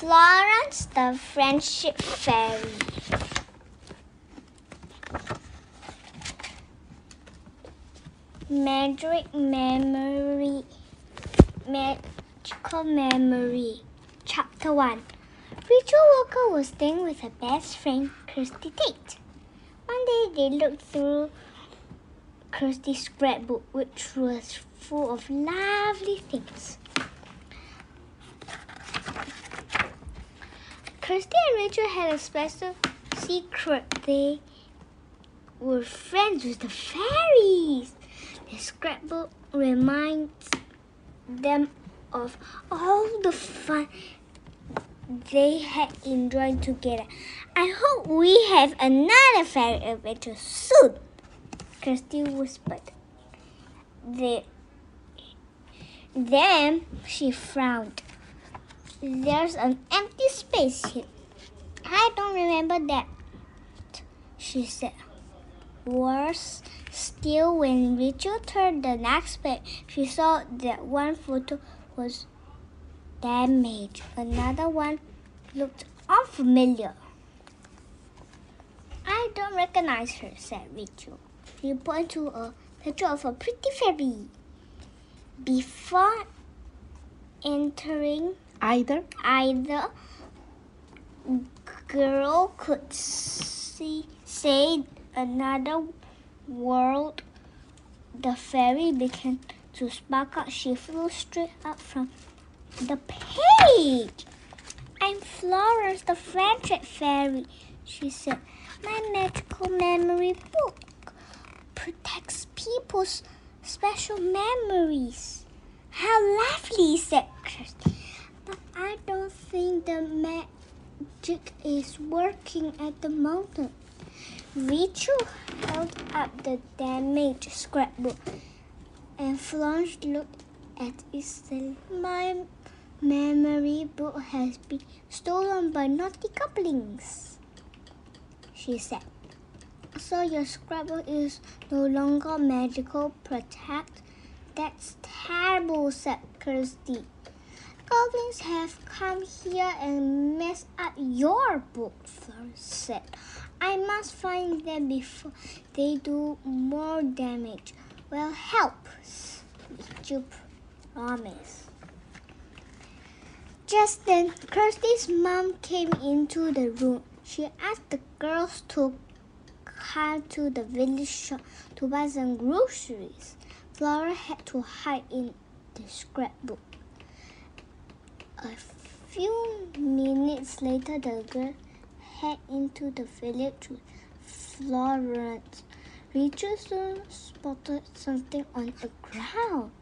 Florence the Friendship Fairy. Magic Memory Magical Memory Chapter 1 Rachel Walker was staying with her best friend Kirsty Tate. One day they looked through Kirsty's scrapbook which was full of lovely things. Kirsty and Rachel had a special secret. They were friends with the fairies. The scrapbook reminds them of all the fun they had enjoyed together. I hope we have another fairy adventure soon, Kirsty whispered. The, then she frowned. There's an empty space here. I don't remember that, she said. Worse still, when Rachel turned the next page, she saw that one photo was damaged. Another one looked unfamiliar. I don't recognize her, said Rachel. She pointed to a picture of a pretty fairy. Before entering Either? Either girl could see say another world the fairy began to sparkle she flew straight up from the page. I'm florence the friendship fairy she said. My magical memory book protects people's special memories. How lovely said but I don't think the magic is working at the moment. Rachel held up the damaged scrapbook and Florence looked at it My memory book has been stolen by naughty goblins, she said. So your scrapbook is no longer magical protect? That's terrible, said Kirsty goblins have come here and messed up your book, Florence said. I must find them before they do more damage. Well, help, you promise. Just then, Kirsty's mom came into the room. She asked the girls to come to the village shop to buy some groceries. Flora had to hide in the scrapbook. A few minutes later, the girl head into the village with Florence. Rachel soon spotted something on the ground.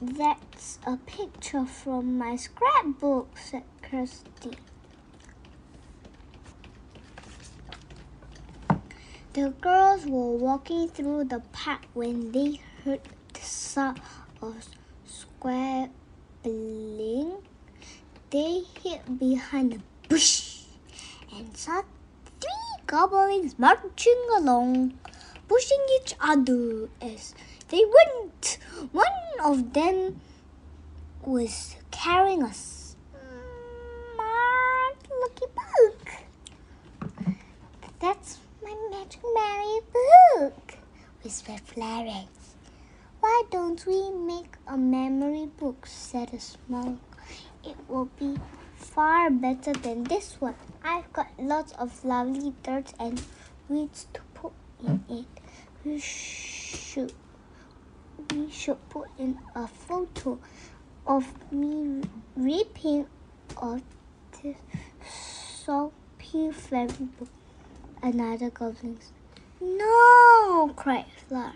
That's a picture from my scrapbook, said Kirsty. The girls were walking through the park when they heard the sound of square they hid behind a bush and saw three goblins marching along, pushing each other as they went. One of them was carrying a smart looking book. That's my Magic Mary book, whispered Florence. Don't we make a memory book? said a small. It will be far better than this one. I've got lots of lovely dirt and weeds to put in it. We should we should put in a photo of me reaping of this soapy fairy book. Another goblin. No! cried Flower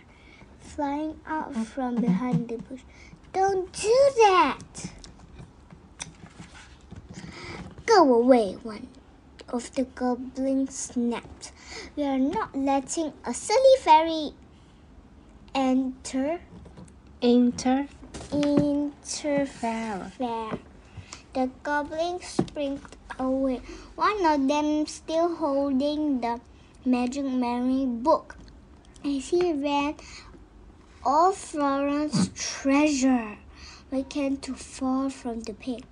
flying out from behind the bush. Don't do that! Go away, one of the goblins snapped. We are not letting a silly fairy enter enter interfere. The goblins sprinted away. One of them still holding the Magic Mary book. As he ran, all Florence's treasure began to fall from the pit.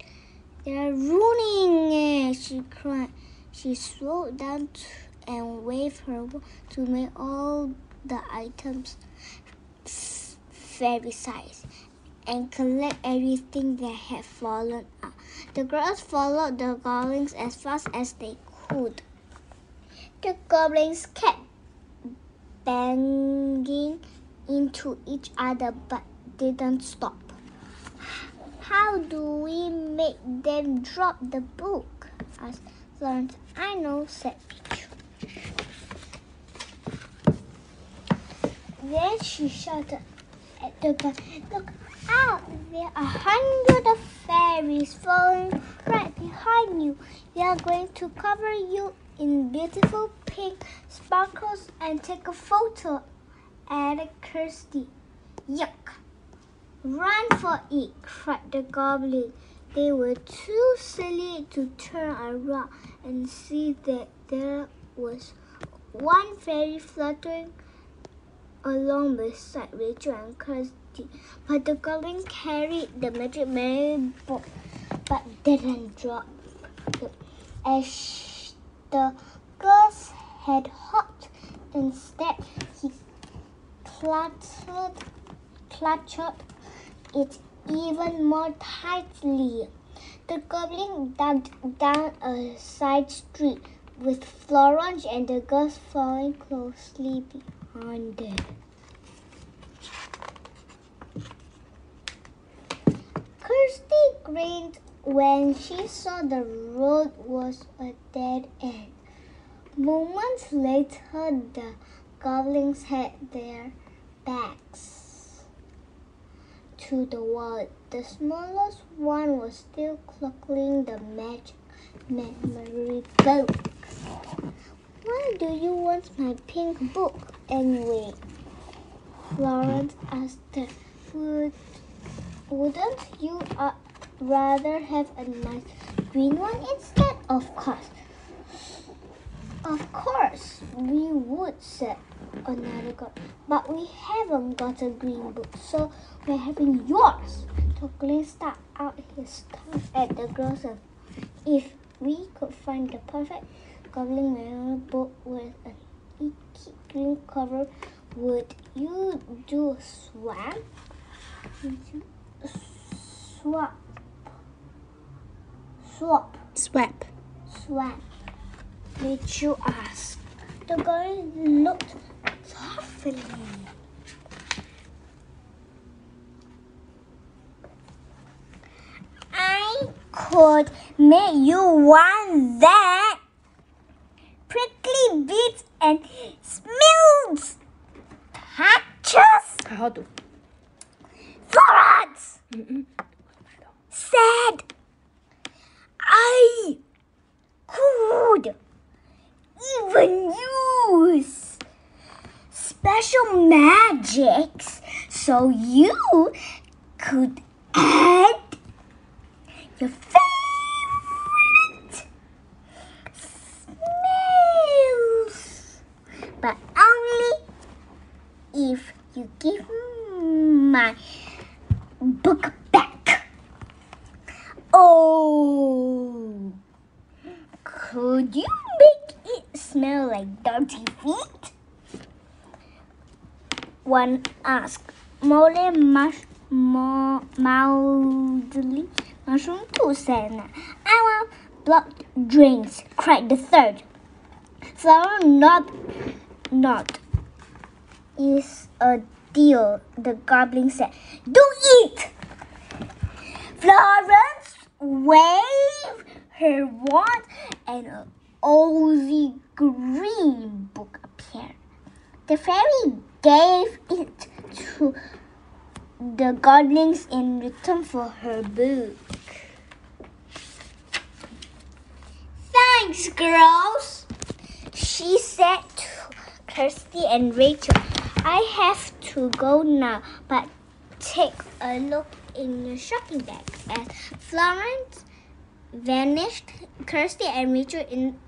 They're ruining it, she cried. She slowed down and waved her to make all the items fairy size and collect everything that had fallen out. The girls followed the goblins as fast as they could. The goblins kept banging into each other but didn't stop. How do we make them drop the book? asked Florence. I know, said Pichu. Then she shouted at the girl, Look out! There are hundreds of fairies falling right behind you. They are going to cover you in beautiful pink sparkles and take a photo, added Kirsty. Yuck! Run for it, cried the goblin. They were too silly to turn around and see that there was one fairy fluttering along beside Rachel and Kirsty. But the goblin carried the magic mirror book but didn't drop it. As the girls had hoped, instead he clutched, clutched it even more tightly. The goblin ducked down a side street with Florence and the girls following closely behind. Kirsty grinned when she saw the road was a dead end. Moments later, the goblins had their backs to the wall. The smallest one was still clucking the magic memory book. Why do you want my pink book anyway? Florence asked. Would, wouldn't you uh, rather have a nice green one instead? Of course. Of course, we would, said another girl. But we haven't got a green book, so we're having yours. Twinkling stuck out his tongue at the girls. If we could find the perfect goblin manual book with an icky green cover, would you do a swap? Swap. Swap. Swap. Swap. Did you ask? The girl looked thoughtfully. I could make you want that prickly beats and smells patches. How do? Florence! Said I could even use special magics so you could add your smell like dirty feet? One asked. Molly mush, mo, mildly. Mushroom too said. I want blocked drinks, cried the third. Flower not, not. Is a deal, the goblin said. Do it! Florence waved her wand and Aussie green book appeared. The fairy gave it to the goblins in return for her book. Thanks, girls, she said to Kirsty and Rachel. I have to go now, but take a look in your shopping bag. As Florence vanished, Kirsty and Rachel in,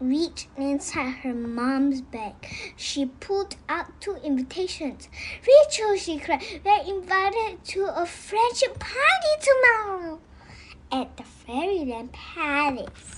reached inside her mom's bag. She pulled out two invitations. Rachel, she cried, we're invited to a friendship party tomorrow. at the Fairyland Palace.